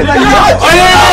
哎呀！